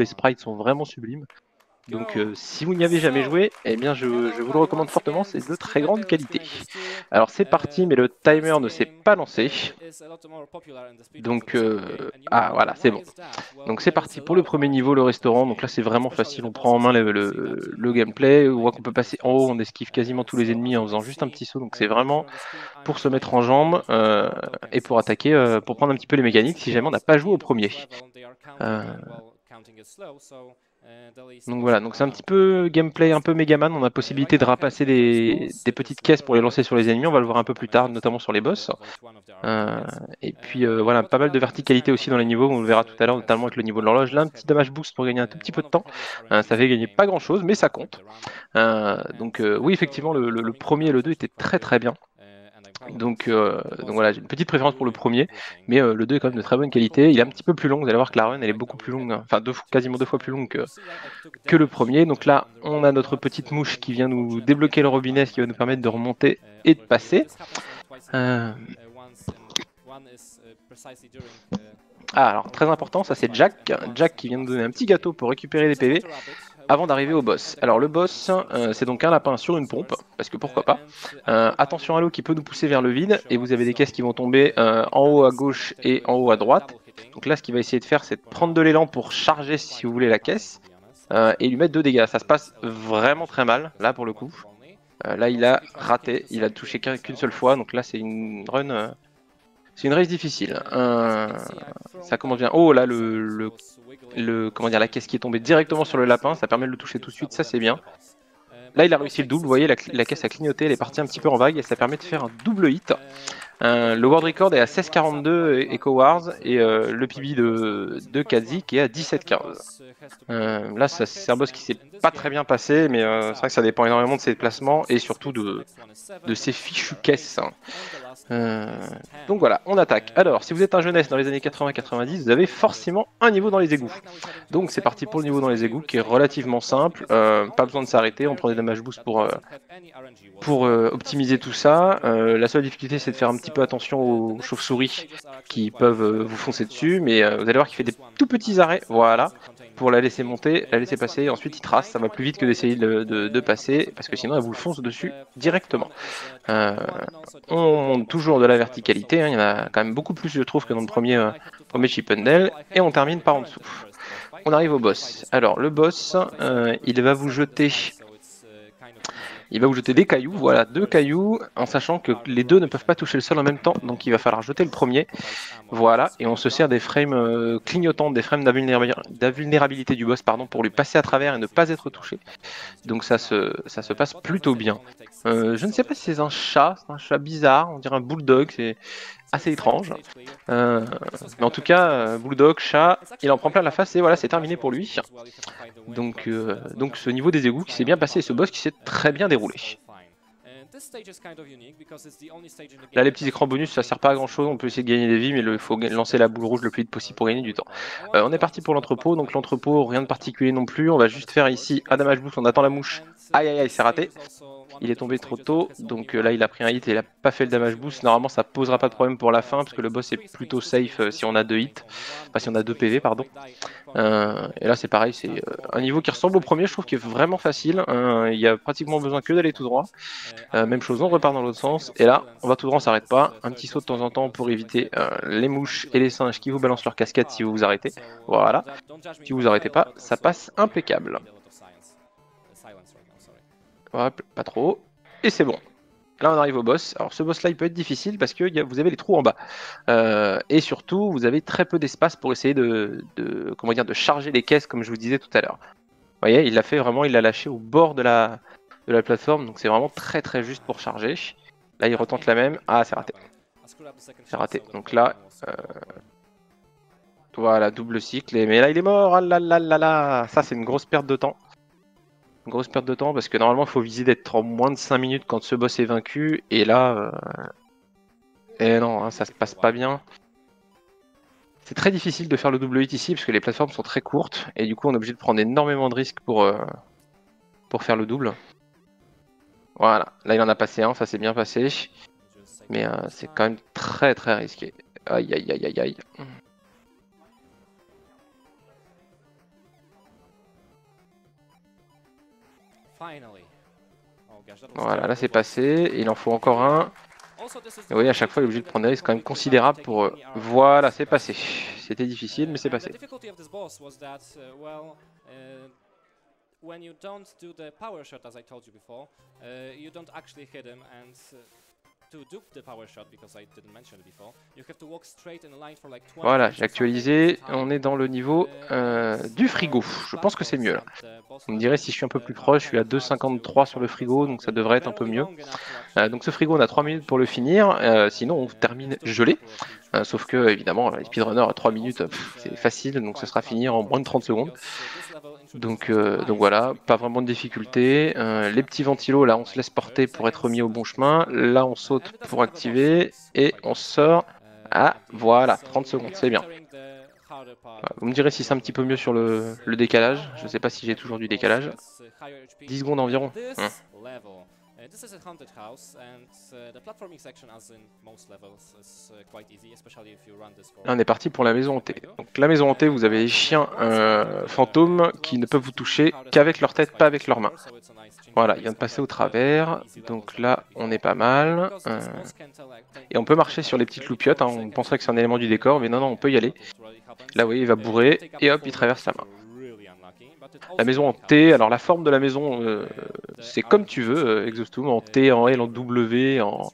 les sprites sont vraiment sublimes. Donc euh, si vous n'y avez jamais joué, eh bien je, vous le recommande fortement, c'est de très grande qualité. Alors c'est parti, mais le timer ne s'est pas lancé. Donc euh, ah voilà, c'est bon. Donc c'est parti pour le premier niveau, le restaurant. Donc là c'est vraiment facile, on prend en main le, gameplay, on voit qu'on peut passer en haut, on esquive quasiment tous les ennemis en faisant juste un petit saut. Donc c'est vraiment pour se mettre en jambes euh, et pour attaquer, pour prendre un petit peu les mécaniques si jamais on n'a pas joué au premier. Donc voilà, donc c'est un petit peu gameplay un peu Megaman, on a possibilité de rapasser des, petites caisses pour les lancer sur les ennemis, on va le voir un peu plus tard, notamment sur les boss. Euh, et puis euh, voilà, pas mal de verticalité aussi dans les niveaux, on le verra tout à l'heure, notamment avec le niveau de l'horloge. Là, un petit damage boost pour gagner un tout petit peu de temps, euh, ça fait gagner pas grand chose, mais ça compte. donc oui, effectivement, le, le, premier et le 2 étaient très très bien. Donc, euh, donc voilà, j'ai une petite préférence pour le premier, mais euh, le 2 est quand même de très bonne qualité. Il est un petit peu plus long, vous allez voir que la run elle est beaucoup plus longue, hein. enfin deux, quasiment deux fois plus longue que, que le premier. Donc là, on a notre petite mouche qui vient nous débloquer le robinet, ce qui va nous permettre de remonter et de passer. Euh, ah, alors très important, ça c'est Jack. Jack qui vient nous donner un petit gâteau pour récupérer les PV avant d'arriver au boss. Alors le boss, euh, c'est donc un lapin sur une pompe, parce que pourquoi pas. Euh, attention à l'eau qui peut nous pousser vers le vide, et vous avez des caisses qui vont tomber euh, en haut à gauche et en haut à droite. Donc là, ce qu'il va essayer de faire, c'est de prendre de l'élan pour charger, si vous voulez, la caisse, et lui mettre deux dégâts. Ça se passe vraiment très mal, là, pour le coup. là, il a raté, il a touché qu'une seule fois, donc là, c'est une run... c'est une race difficile. ça commence bien. Oh là, le le, comment dire, la caisse qui est tombée directement sur le lapin, ça permet de le toucher tout de suite, ça c'est bien. Là, il a réussi le double. Vous voyez, la, caisse a clignoté, elle est partie un petit peu en vague et ça permet de faire un double hit. Euh, le world record est à 16,42 Echo Wars et euh, le PB de, de Kazi qui est à 17,15. Euh, là, c'est un boss qui s'est pas très bien passé, mais c'est vrai que ça dépend énormément de ses déplacements et surtout de, de ses fichues caisses. Donc voilà, on attaque. Alors, si vous êtes un jeunesse dans les années 80-90, vous avez forcément un niveau dans les égouts. Donc c'est parti pour le niveau dans les égouts qui est relativement simple. pas besoin de s'arrêter, on prend des damage boost pour, pour optimiser tout ça. la seule difficulté, c'est de faire un petit peu attention aux chauves-souris qui peuvent euh, vous foncer dessus, mais euh, vous allez voir qu'il fait des tout petits arrêts, voilà, pour la laisser monter, la laisser passer, et ensuite il trace, ça va plus vite que d'essayer de, passer, parce que sinon elle vous le fonce dessus directement. Euh, on monte toujours de la verticalité, hein, il y en a quand même beaucoup plus je trouve que dans le premier, premier Chip et on termine par en dessous. On arrive au boss. Alors le boss, il va vous jeter il va vous jeter des cailloux, voilà, deux cailloux, en sachant que les deux ne peuvent pas toucher le sol en même temps, donc il va falloir jeter le premier. Voilà, et on se sert des frames euh, clignotants, des frames d'invulnérabilité du boss, pardon, pour lui passer à travers et ne pas être touché. Donc ça se, ça se passe plutôt bien. Euh, je ne sais pas si c'est un chat, c'est un chat bizarre, on dirait un bulldog, c'est assez étrange. Euh, mais en tout cas, euh, Bulldog, chat, il en prend plein la face et voilà, c'est terminé pour lui. Donc, euh, donc ce niveau des égouts qui s'est bien passé et ce boss qui s'est très bien déroulé. Là, les petits écrans bonus, ça sert pas à grand chose. On peut essayer de gagner des vies, mais il faut lancer la boule rouge le plus vite possible pour gagner du temps. on est parti pour l'entrepôt. Donc, l'entrepôt, rien de particulier non plus. On va juste faire ici un damage boost. On attend la mouche. Aïe aïe aïe, c'est raté. Il est tombé trop tôt, donc euh, là il a pris un hit et il a pas fait le damage boost. Normalement ça posera pas de problème pour la fin parce que le boss est plutôt safe euh, si on a deux hits, enfin si on a deux PV pardon. Euh, et là c'est pareil, c'est un niveau qui ressemble au premier, je trouve qu'il est vraiment facile. il y a pratiquement besoin que d'aller tout droit. même chose, on repart dans l'autre sens et là on va tout droit, on s'arrête pas. Un petit saut de temps en temps pour éviter les mouches et les singes qui vous balancent leur casquette si vous vous arrêtez. Voilà. Si vous vous arrêtez pas, ça passe impeccable. Hop, pas trop. Et c'est bon. Là, on arrive au boss. Alors, ce boss-là, il peut être difficile parce que vous avez les trous en bas. Euh, et surtout, vous avez très peu d'espace pour essayer de, de charger les caisses, comme je vous disais tout à l'heure. Vous voyez, il l'a fait vraiment, il l'a lâché au bord de la, de la plateforme. Donc, c'est vraiment très très juste pour charger. Là, il retente la même. Ah, c'est raté. C'est raté. Donc là, euh, voilà, double cycle. Mais là, il est mort. Ah là là là là. Ça, c'est une grosse perte de temps grosse perte de temps parce que normalement il faut viser d'être en moins de 5 minutes quand ce boss est vaincu et là euh... et eh non hein, ça se passe pas bien. C'est très difficile de faire le double hit ici parce que les plateformes sont très courtes et du coup on est obligé de prendre énormément de risques pour, euh, faire le double. Voilà là il en a passé un ça s'est bien passé. Mais euh, c'est quand même très très risqué. Aïe aïe aïe aïe aïe Voilà, là c'est passé, il en faut encore un. Et vous voyez, à chaque fois, il est obligé de prendre des risques quand même considérables pour... eux. Voilà, c'est passé. C'était difficile, mais c'est passé. when you don't do the power shot as I told you before, uh, you don't actually hit him and uh, voilà, j'ai actualisé. On est dans le niveau euh, du frigo. Je pense que c'est mieux là. Vous me direz si je suis un peu plus proche. Je suis à 2,53 sur le frigo, donc ça devrait être un peu mieux. Euh, donc ce frigo, on a 3 minutes pour le finir. Euh, sinon, on termine gelé. Sauf que, évidemment, les speedrunners à 3 minutes, c'est facile, donc ce sera fini en moins de 30 secondes. Donc, euh, donc voilà, pas vraiment de difficulté. Euh, les petits ventilos, là, on se laisse porter pour être mis au bon chemin. Là, on saute pour activer et on sort. Ah, voilà, 30 secondes, c'est bien. Vous me direz si c'est un petit peu mieux sur le, décalage. Je sais pas si j'ai toujours du décalage. 10 secondes environ. Hum. Uh, this is a haunted house, and uh, the platforming section, as in most levels, is uh, quite easy, especially if you run this for... Là, on est parti pour la maison hantée. Donc la maison hantée, vous avez les chiens euh, fantômes qui ne peuvent vous toucher qu'avec leur tête, pas avec leurs mains. Voilà, il vient de passer au travers, donc là, on est pas mal. Euh, et on peut marcher sur les petites loupiottes, hein. on penserait que c'est un élément du décor, mais non, non, on peut y aller. Là, vous voyez, il va bourrer, et hop, il traverse la main. La maison en T, alors la forme de la maison, euh, c'est comme tu veux, euh, Exhaustum, en T, en L, en W, en,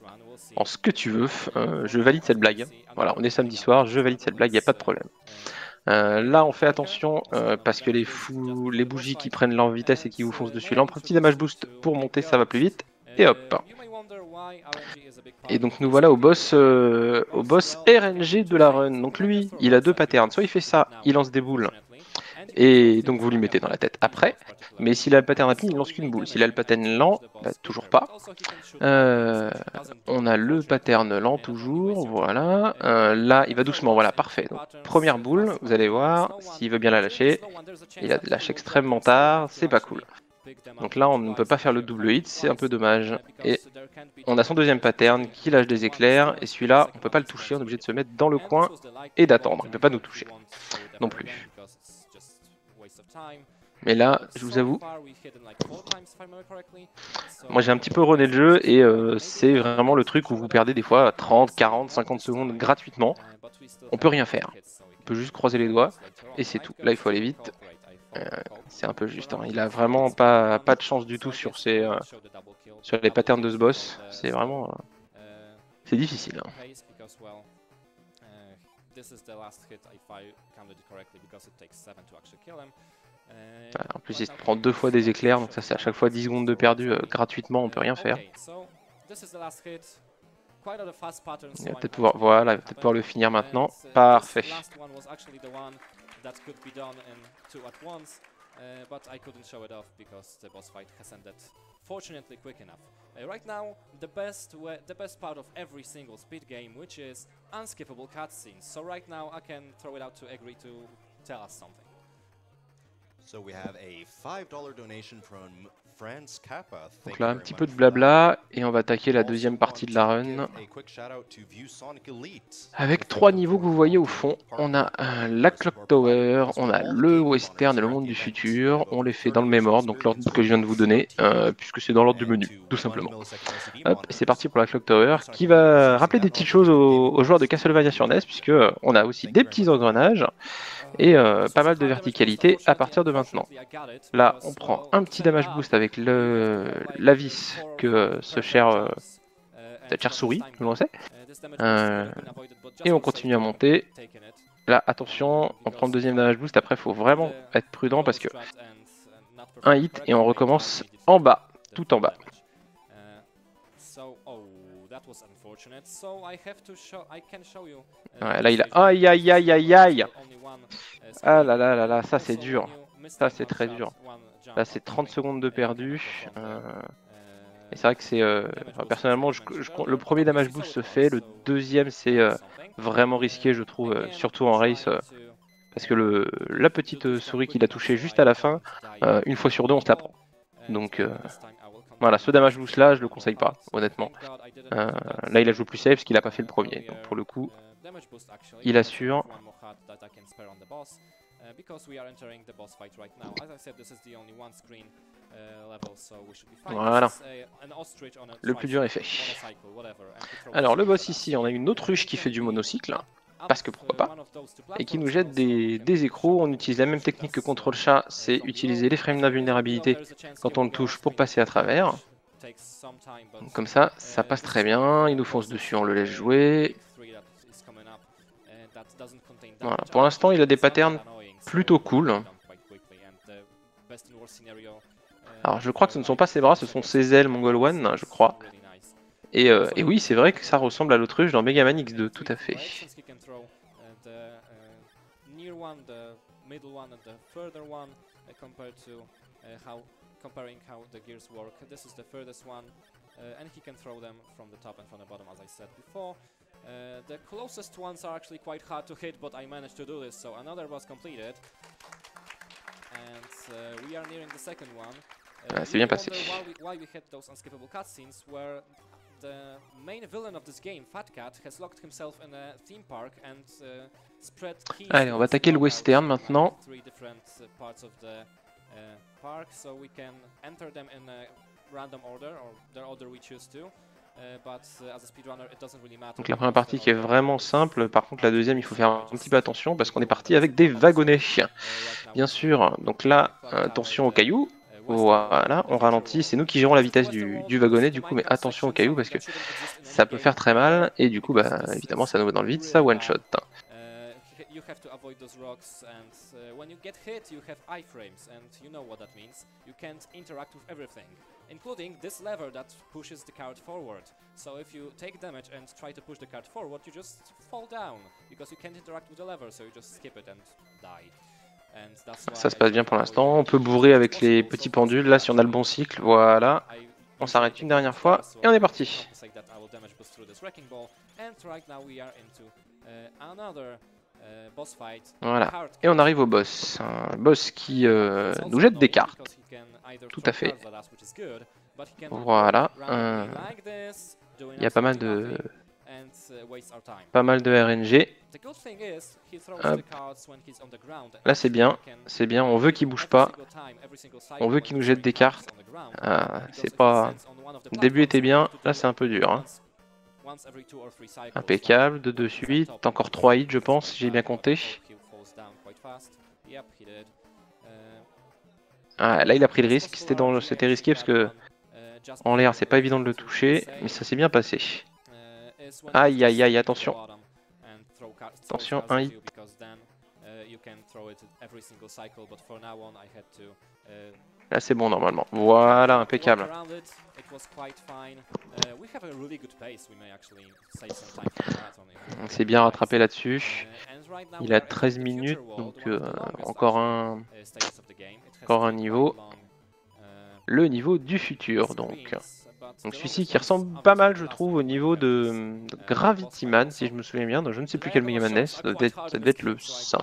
en ce que tu veux. Euh, je valide cette blague. Voilà, on est samedi soir, je valide cette blague, il n'y a pas de problème. là, on fait attention parce que les fous, les bougies qui prennent leur vitesse et qui vous foncent dessus, là, petit damage boost pour monter, ça va plus vite. Et hop. Et donc nous voilà au boss, au boss RNG de la run. Donc lui, il a deux patterns. Soit il fait ça, il lance des boules et donc vous lui mettez dans la tête après. Mais s'il a le pattern rapide, il lance qu'une boule. S'il a le pattern lent, bah, toujours pas. Euh, on a le pattern lent toujours, voilà. Euh, là, il va doucement, voilà, parfait. Donc, première boule, vous allez voir, s'il veut bien la lâcher. Il a lâché extrêmement tard, c'est pas cool. Donc là, on ne peut pas faire le double hit, c'est un peu dommage. Et on a son deuxième pattern qui lâche des éclairs, et celui-là, on peut pas le toucher, on est obligé de se mettre dans le coin et d'attendre. Il peut pas nous toucher non plus. Mais là, je vous avoue, moi j'ai un petit peu rené le jeu et euh, c'est vraiment le truc où vous perdez des fois 30, 40, 50 secondes gratuitement. On peut rien faire. On peut juste croiser les doigts et c'est tout. Là il faut aller vite. Euh, c'est un peu juste. Hein. Il a vraiment pas, pas de chance du tout sur, ses, euh, sur les patterns de ce boss. C'est vraiment... c'est difficile. Hein. En plus, il se prend deux fois des éclairs, donc ça c'est à chaque fois 10 secondes de perdu euh, gratuitement, on peut rien faire. Il va peut-être pouvoir, voilà, peut pouvoir le finir maintenant. Parfait. Uh, fortunately quick enough. Uh, right now, the best the best part of every single speed game, which is unskippable cutscenes. So right now, I can throw it out to agree to tell us something. Donc là, un petit peu de blabla, et on va attaquer la deuxième partie de la run. Avec trois niveaux que vous voyez au fond, on a euh, la Clock Tower, on a le Western et le Monde du Futur. On les fait dans le même ordre, donc l'ordre que je viens de vous donner, euh, puisque c'est dans l'ordre du menu, tout simplement. Hop, c'est parti pour la Clock Tower, qui va rappeler des petites choses aux, joueurs de Castlevania sur NES, puisque on a aussi des petits engrenages et euh, pas mal de verticalité à partir de maintenant. Là, on prend un petit damage boost avec le, la vis que ce cher, euh, cette chère souris nous lançait. Euh, et on continue à monter. Là, attention, on prend le deuxième damage boost. Après, il faut vraiment être prudent parce que un hit et on recommence en bas, tout en bas. Ouais, là, il a... Aïe, aïe, aïe, aïe, aïe Ah là là là là, ça c'est dur. Ça c'est très dur. Là, c'est 30 secondes de perdu. Euh, et c'est vrai que c'est... Euh, personnellement, le premier damage boost se fait. Le deuxième, c'est euh, vraiment risqué, je trouve, surtout en race. parce que le, la petite souris qu'il a touché juste à la fin, une fois sur deux, on se la prend. Donc... Voilà, ce damage boost là, je le conseille pas, honnêtement. Euh, là, il a joué plus safe parce qu'il a pas fait le premier. Donc pour le coup, il assure. Voilà. Le plus dur est fait. Alors le boss ici, on a une autruche qui fait du monocycle, parce que pourquoi pas, et qui nous jette des, des écrous. On utilise la même technique que contre le chat, c'est utiliser les frames d'invulnérabilité quand on le touche pour passer à travers. comme ça, ça passe très bien. Il nous fonce dessus, on le laisse jouer. Voilà. Pour l'instant, il a des patterns plutôt cool. Alors je crois que ce ne sont pas ses bras, ce sont ses ailes Mongol One, je crois. Et, euh, et oui, c'est vrai que ça ressemble à l'autruche dans Mega Man X2, tout à fait. Comparing how the gears work. This is the furthest one, uh, and he can throw them from the top and from the bottom, as I said before. Uh, the closest ones are actually quite hard to hit, but I managed to do this, so another was completed. And uh, we are nearing the second one. Ah, c'est bien passé. We had those unskippable cutscenes where the main villain of this game, Fat Cat, has locked himself in a theme park and uh, spread Allez, on va attaquer le western maintenant. Three different uh, parts of the uh, park, so we can enter them in a random order or the order we choose to. Uh, uh, donc la première partie qui est vraiment simple, par contre la deuxième il faut faire un petit peu attention parce qu'on est parti avec des wagonnets. Bien sûr, donc là, attention aux cailloux, voilà, on ralentit, c'est nous qui gérons la vitesse du, du, wagonnet du coup, mais attention aux cailloux parce que ça peut faire très mal et du coup, bah, évidemment, ça nous met dans le vide, ça one shot. And and including this lever that pushes the card forward. So if you take damage and try to push the card forward, you just fall down because you can't interact with the lever, so you just skip it and die. Ça se passe bien pour l'instant. On peut bourrer avec les petits pendules. Là, si on a le bon cycle, voilà. On s'arrête une dernière fois et on est parti. Voilà. Et on arrive au boss. Un boss qui euh, nous jette des cartes. Tout à fait. Voilà. Euh, il y a pas mal de pas mal de RNG. Là c'est bien, c'est bien, on veut qu'il bouge pas, on veut qu'il nous jette des cartes. Ah, c'est pas... Le début était bien, là c'est un peu dur. Hein. Impeccable, 2 de suite, encore 3 hits je pense, j'ai bien compté. Ah, là il a pris le risque, c'était risqué parce que en l'air c'est pas évident de le toucher, mais ça s'est bien passé. Aïe aïe aïe, attention. Attention, un hit. Là c'est bon normalement. Voilà, impeccable. C'est bien rattrapé là-dessus. Il a 13 minutes, donc euh, encore un encore un niveau. Le niveau du futur donc. Donc celui-ci qui ressemble pas mal, je trouve, au niveau de, Gravity Man, si je me souviens bien. Donc je ne sais plus quel Mega Man est, ça devait être, le 5.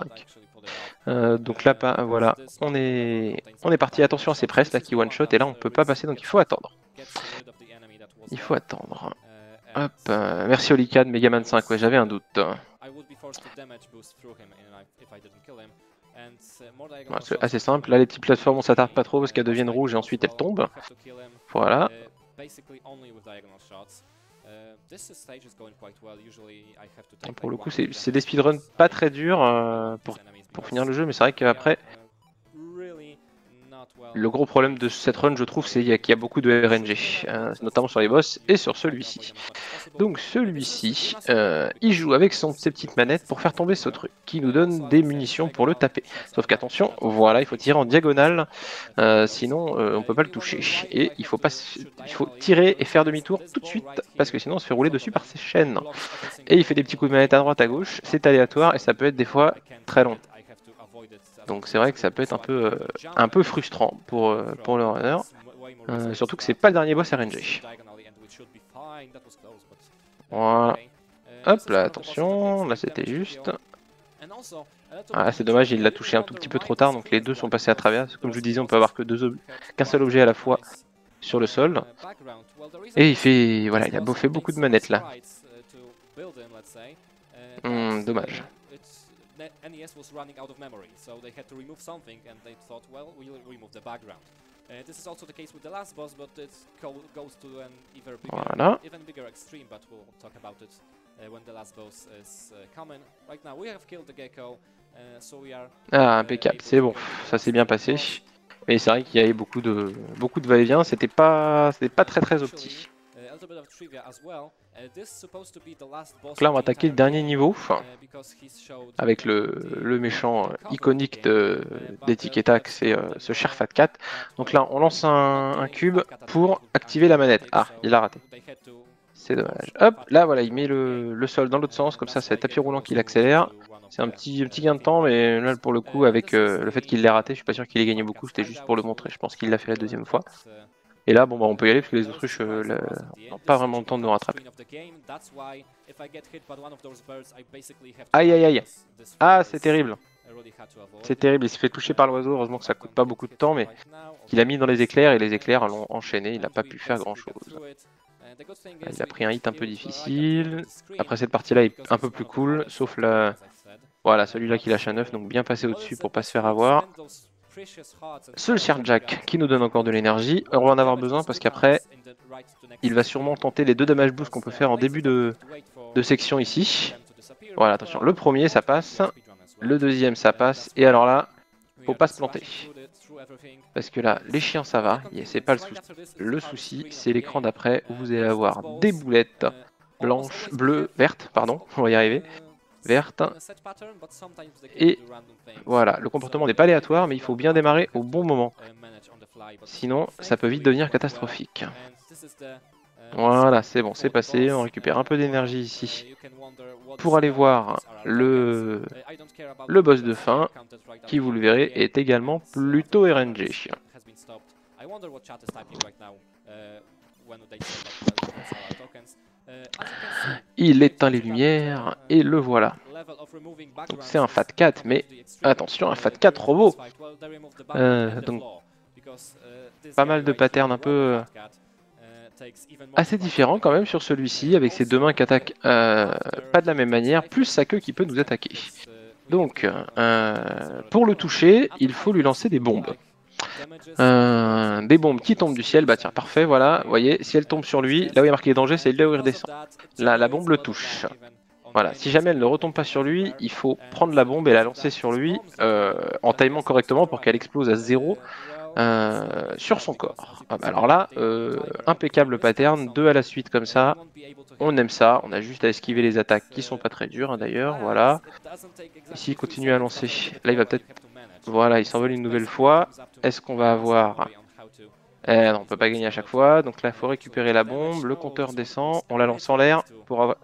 Euh, donc là, voilà, on est, on est parti. Attention à ces presses là qui one shot et là on peut pas passer donc il faut attendre. Il faut attendre. Hop, euh, merci Olican, Man 5, ouais, j'avais un doute. c'est assez simple, là les petites plateformes on s'attarde pas trop parce qu'elles deviennent rouges et ensuite elles tombent. Voilà. Pour le coup, c'est des speedruns pas très durs euh, pour, pour finir le jeu, mais c'est vrai qu'après, le gros problème de cette run, je trouve, c'est qu'il y, a beaucoup de RNG, euh, notamment sur les boss et sur celui-ci. Donc celui-ci, euh, il joue avec son, ses petites manettes pour faire tomber ce truc, qui nous donne des munitions pour le taper. Sauf qu'attention, voilà, il faut tirer en diagonale, euh, sinon on peut pas le toucher. Et il faut, pas, il faut tirer et faire demi-tour tout de suite, parce que sinon on se fait rouler dessus par ses chaînes. Et il fait des petits coups de manette à droite, à gauche, c'est aléatoire et ça peut être des fois très long. Donc c'est vrai que ça peut être un peu, euh, un peu frustrant pour, euh, pour le runner. Euh, surtout que c'est pas le dernier boss RNG. Voilà. Hop là, attention, là c'était juste. Ah, c'est dommage, il l'a touché un tout petit peu trop tard, donc les deux sont passés à travers. Comme je vous disais, on peut avoir que deux qu'un seul objet à la fois sur le sol. Et il fait, voilà, il a fait beaucoup de manettes là. Hmm, dommage. NES was running out of memory, so they had to remove something, and they thought, well, we'll remove the background. Uh, this is also the case with the last boss, but it go goes to an even bigger, Voilà. even bigger extreme. But we'll talk about it uh, when the last boss is uh, coming. Right now, we have killed the gecko, uh, so we are. Ah, impeccable, c'est bon, ça s'est bien passé. Mais c'est vrai qu'il y avait beaucoup de, beaucoup de va-et-vient, c'était pas, pas très très opti. Donc là, on va attaquer le dernier niveau, uh, avec le, le méchant iconique de, des Tic et Tac, c'est euh, ce cher Fat Cat. Donc là, on lance un, un cube pour activer la manette. Ah, il a raté. C'est dommage. Hop, là voilà, il met le, le sol dans l'autre sens, comme ça c'est le tapis roulant qui l'accélère. C'est un petit, un petit gain de temps, mais là pour le coup, avec euh, le fait qu'il l'ait raté, je suis pas sûr qu'il ait gagné beaucoup, c'était juste pour le montrer. Je pense qu'il l'a fait la deuxième fois. Et là, bon bah on peut y aller parce que les autruches euh, n'ont pas vraiment le temps de nous rattraper. Aïe, aïe, aïe. Ah, c'est terrible. C'est terrible, il s'est fait toucher par l'oiseau, heureusement que ça coûte pas beaucoup de temps, mais il a mis dans les éclairs et les éclairs l'ont enchaîné, il n'a pas pu faire grand chose. Il a pris un hit un peu difficile. Après cette partie là est un peu plus cool, sauf la... Voilà, celui-là qui lâche un 9, donc bien passer au-dessus pour pas se faire avoir. Seul Sir Jack qui nous donne encore de l'énergie. On va en avoir besoin parce qu'après, il va sûrement tenter les deux damage boosts qu'on peut faire en début de, de section ici. Voilà, attention, le premier ça passe, le deuxième ça passe, et alors là, faut pas se planter. Parce que là, les chiens ça va, c'est pas le souci. Le souci, c'est l'écran d'après où vous allez avoir des boulettes blanches, bleues, vertes, pardon, on va y arriver, vertes. Et voilà, le comportement n'est pas aléatoire, mais il faut bien démarrer au bon moment. Sinon, ça peut vite devenir catastrophique. Voilà, c'est bon, c'est passé. On récupère un peu d'énergie ici pour aller voir le, le boss de fin, qui, vous le verrez, est également plutôt RNG. Il éteint les lumières et le voilà. C'est un Fat 4, mais attention, un Fat 4 robot. Euh, donc pas mal de patterns un peu assez différents quand même sur celui-ci, avec ses deux mains qui attaquent euh, pas de la même manière, plus sa queue qui peut nous attaquer. Donc euh, pour le toucher, il faut lui lancer des bombes. Euh, des bombes qui tombent du ciel, bah tiens, parfait, voilà, vous voyez, si elle tombe sur lui, là où il y a marqué danger, c'est là où il redescend. Là, la bombe le touche. Voilà, si jamais elle ne retombe pas sur lui, il faut prendre la bombe et la lancer sur lui euh, en timant correctement pour qu'elle explose à zéro euh, sur son corps. Ah bah alors là, impeccable pattern, deux à la suite comme ça, on aime ça, on a juste à esquiver les attaques qui sont pas très dures hein, d'ailleurs, voilà. Ici il continue à lancer, là il va peut-être... Voilà, il s'envole une nouvelle fois, est-ce qu'on va avoir... Eh non, on peut pas gagner à chaque fois, donc là il faut récupérer la bombe, le compteur descend, on la lance en l'air pour avoir...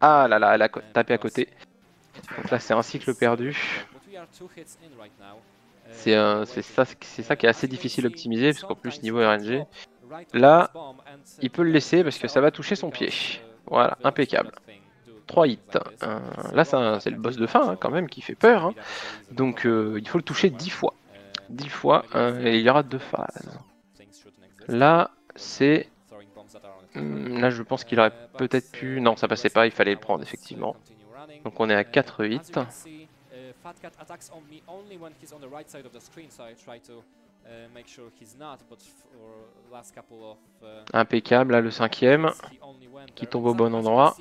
Ah là là, elle a tapé à côté. Donc là c'est un cycle perdu. C'est ça, ça qui est assez difficile à optimiser, parce qu'en plus niveau RNG, là, il peut le laisser parce que ça va toucher son pied. Voilà, impeccable. 3 hits. Euh, là, c'est le boss de fin hein, quand même qui fait peur. Hein. Donc euh, il faut le toucher 10 fois. 10 fois, euh, et il y aura deux phases. Là, c'est... Hmm, là, je pense qu'il aurait peut-être pu... Non, ça passait pas, il fallait le prendre, effectivement. Donc on est à 4 hits. Impeccable, là le cinquième qui tombe au bon endroit.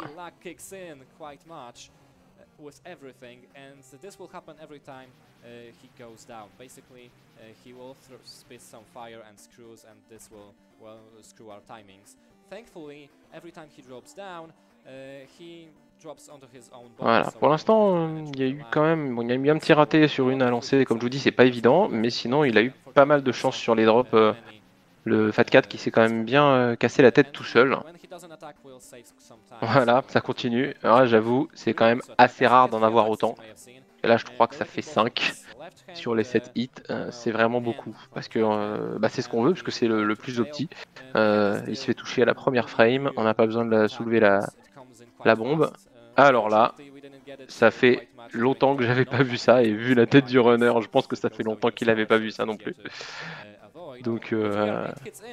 With everything and this will happen every time uh, he goes down. Basically uh, he will spit some fire and screws and this will well screw our timings. Thankfully every time he drops down uh, he Voilà, pour l'instant, il y a eu quand même, bon, il y a eu un petit raté sur une à lancer, comme je vous dis, c'est pas évident, mais sinon, il a eu pas mal de chance sur les drops. Euh, le Fat 4 qui s'est quand même bien euh, cassé la tête tout seul. Voilà, ça continue. J'avoue, c'est quand même assez rare d'en avoir autant. Et là, je crois que ça fait 5 sur les 7 hits. Euh, c'est vraiment beaucoup. Parce que bah, c'est ce qu'on veut, parce que c'est le, plus opti. il se fait toucher à la première frame. On n'a pas besoin de soulever la, la bombe. Alors là, ça fait longtemps que j'avais pas vu ça, et vu la tête du runner, je pense que ça fait longtemps qu'il avait pas vu ça non plus. Donc euh,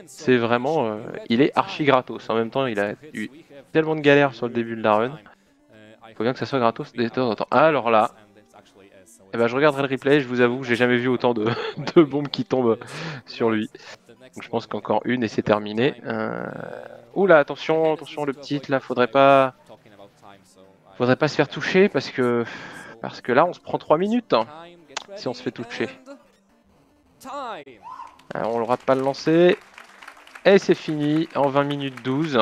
c'est vraiment... Euh, il est archi gratos, en même temps il a eu tellement de galères sur le début de la run. Il faut bien que ça soit gratos de temps en temps. Alors là, Eh ben, je regarderai le replay, je vous avoue, j'ai jamais vu autant de, de bombes qui tombent sur lui. Donc je pense qu'encore une et c'est terminé. Euh... Oula, attention, attention le petit, là, faudrait pas... Faudrait pas se faire toucher parce que... Parce que là, on se prend 3 minutes hein, si on se fait toucher. Alors, on ne rate pas le lancer. Et c'est fini en 20 minutes 12.